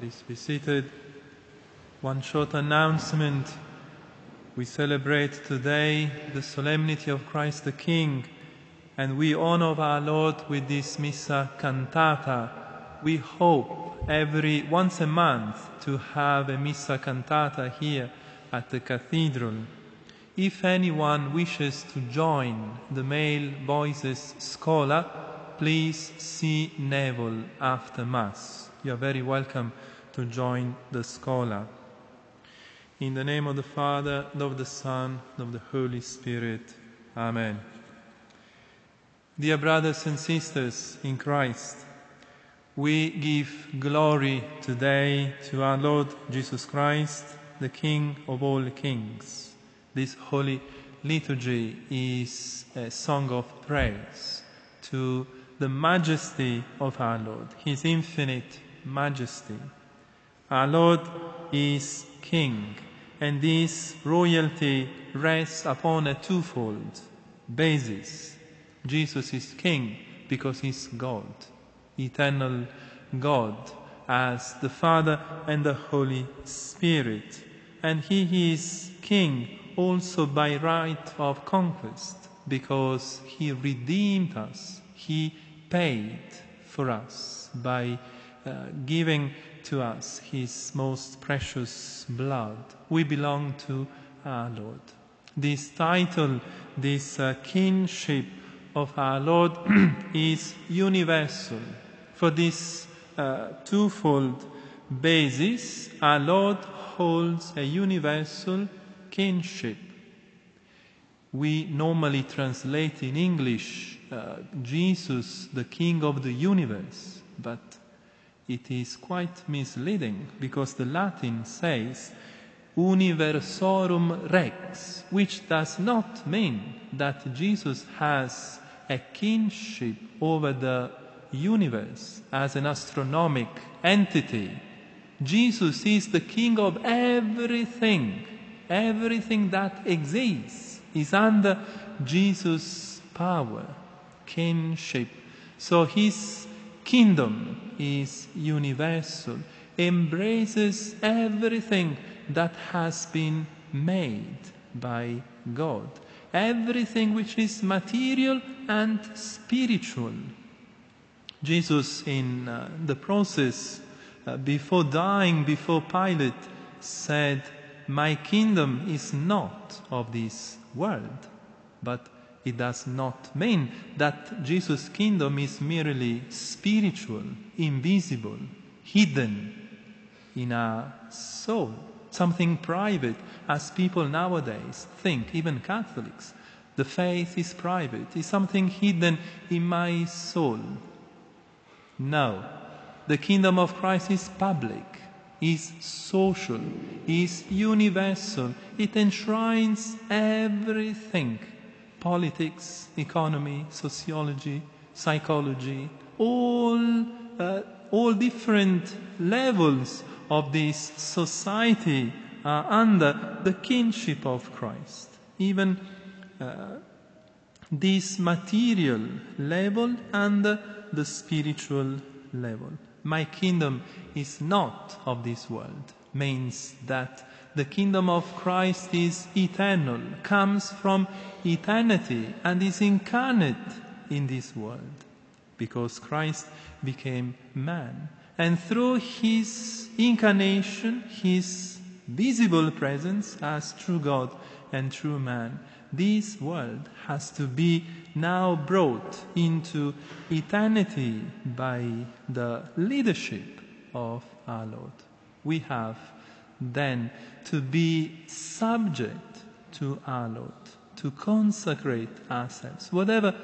Please be seated. One short announcement. We celebrate today the solemnity of Christ the King, and we honor our Lord with this Missa cantata. We hope every once a month to have a Missa cantata here at the cathedral. If anyone wishes to join the male voices schola, please see Neville after Mass. You are very welcome to join the schola. In the name of the Father, and of the Son, and of the Holy Spirit. Amen. Dear brothers and sisters in Christ, we give glory today to our Lord Jesus Christ, the King of all kings. This holy liturgy is a song of praise to the majesty of our Lord, His infinite majesty. Our Lord is King, and this royalty rests upon a twofold basis. Jesus is King because He's God, eternal God, as the Father and the Holy Spirit. And He is King also by right of conquest because He redeemed us, He paid for us by uh, giving to us his most precious blood. We belong to our Lord. This title, this uh, kingship of our Lord is universal. For this uh, twofold basis, our Lord holds a universal kingship. We normally translate in English uh, Jesus, the King of the universe, but it is quite misleading because the Latin says universorum rex, which does not mean that Jesus has a kingship over the universe as an astronomic entity. Jesus is the king of everything. Everything that exists is under Jesus' power, kingship. So his kingdom is universal, embraces everything that has been made by God, everything which is material and spiritual. Jesus, in uh, the process, uh, before dying before Pilate, said, My kingdom is not of this world, but it does not mean that Jesus' kingdom is merely spiritual, invisible, hidden in our soul, something private, as people nowadays think, even Catholics. The faith is private, is something hidden in my soul. No, the kingdom of Christ is public, is social, is universal. It enshrines everything politics, economy, sociology, psychology, all, uh, all different levels of this society are under the kingship of Christ. Even uh, this material level and the spiritual level. My kingdom is not of this world, means that the kingdom of Christ is eternal, comes from eternity, and is incarnate in this world because Christ became man. And through his incarnation, his visible presence as true God and true man, this world has to be now brought into eternity by the leadership of our Lord. We have then to be subject to our Lord, to consecrate ourselves. Whatever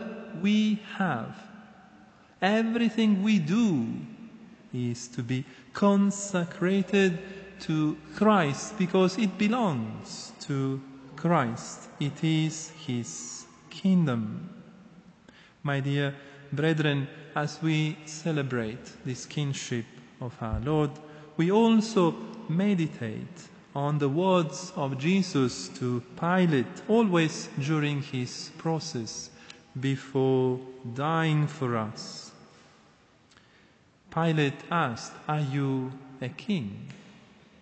we have, everything we do is to be consecrated to Christ because it belongs to Christ. It is His kingdom. My dear brethren, as we celebrate this kingship of our Lord, we also meditate on the words of Jesus to Pilate always during his process before dying for us. Pilate asked, Are you a king?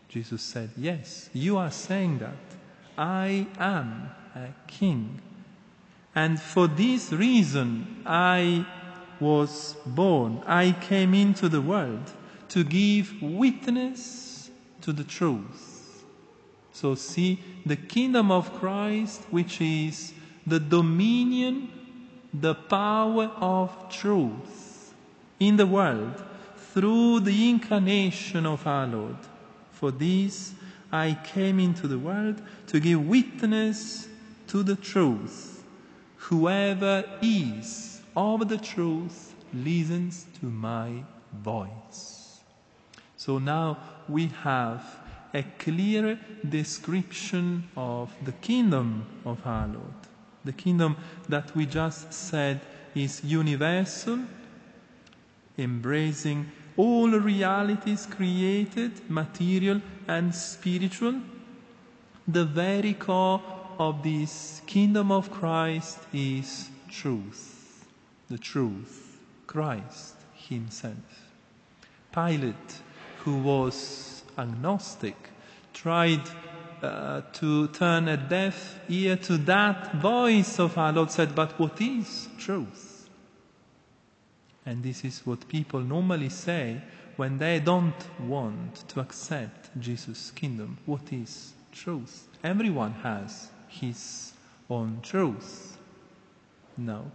Jesus said, Yes, you are saying that. I am a king. And for this reason, I was born. I came into the world to give witness to the truth. So, see, the kingdom of Christ, which is the dominion, the power of truth in the world through the incarnation of our Lord. For this I came into the world to give witness to the truth. Whoever is of the truth listens to my voice. So now we have a clear description of the kingdom of our Lord. The kingdom that we just said is universal, embracing all realities created, material and spiritual. The very core of this kingdom of Christ is truth. The truth, Christ Himself. Pilate, who was agnostic, tried uh, to turn a deaf ear to that voice of our Lord, said, But what is truth? And this is what people normally say when they don't want to accept Jesus' kingdom. What is truth? Everyone has his own truth. No.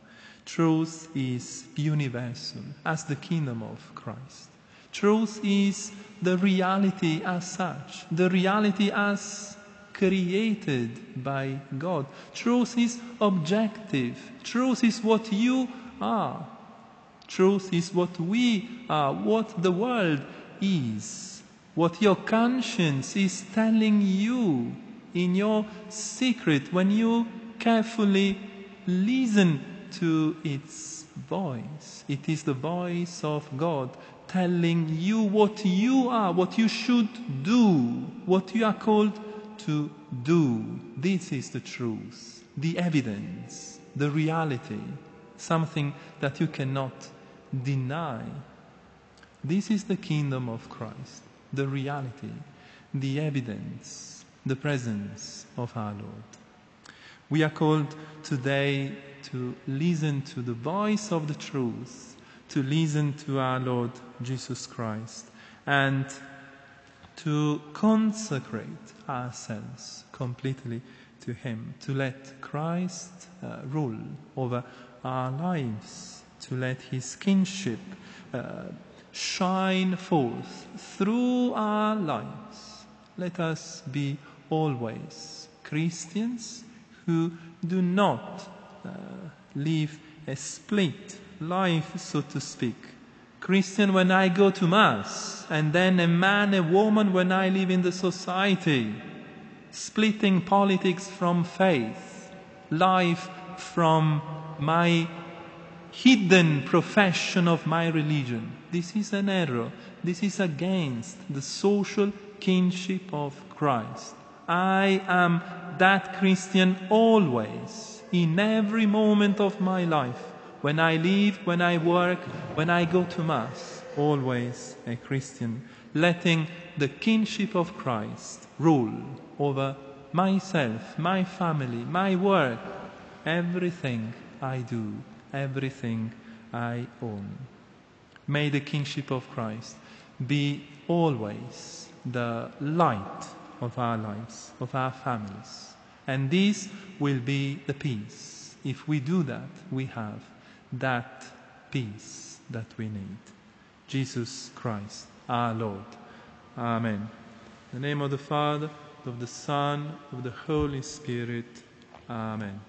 Truth is universal, as the kingdom of Christ. Truth is the reality as such, the reality as created by God. Truth is objective. Truth is what you are. Truth is what we are, what the world is, what your conscience is telling you in your secret when you carefully listen to its voice. It is the voice of God telling you what you are, what you should do, what you are called to do. This is the truth, the evidence, the reality, something that you cannot deny. This is the kingdom of Christ, the reality, the evidence, the presence of our Lord. We are called today to listen to the voice of the truth, to listen to our Lord Jesus Christ, and to consecrate ourselves completely to Him, to let Christ uh, rule over our lives, to let His kingship uh, shine forth through our lives. Let us be always Christians who do not uh, a split life, so to speak. Christian when I go to Mass, and then a man, a woman when I live in the society, splitting politics from faith, life from my hidden profession of my religion. This is an error. This is against the social kingship of Christ. I am that Christian always, in every moment of my life. When I live, when I work, when I go to Mass, always a Christian, letting the kingship of Christ rule over myself, my family, my work, everything I do, everything I own. May the kingship of Christ be always the light of our lives, of our families. And this will be the peace. If we do that, we have that peace that we need. Jesus Christ, our Lord. Amen. In the name of the Father, of the Son, of the Holy Spirit. Amen.